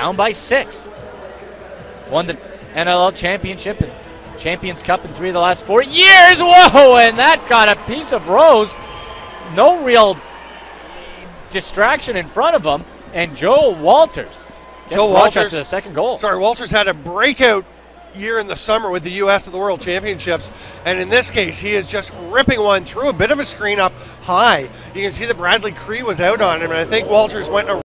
down by six. Won the NLL championship and Champions Cup in three of the last four years. Whoa! And that got a piece of Rose. No real distraction in front of him. And Joel Walters gets Joe Rochester Walters- the second goal. Sorry, Walters had a breakout year in the summer with the U.S. at the World Championships, and in this case, he is just ripping one through a bit of a screen up high. You can see that Bradley Cree was out on him, and I think Walters went.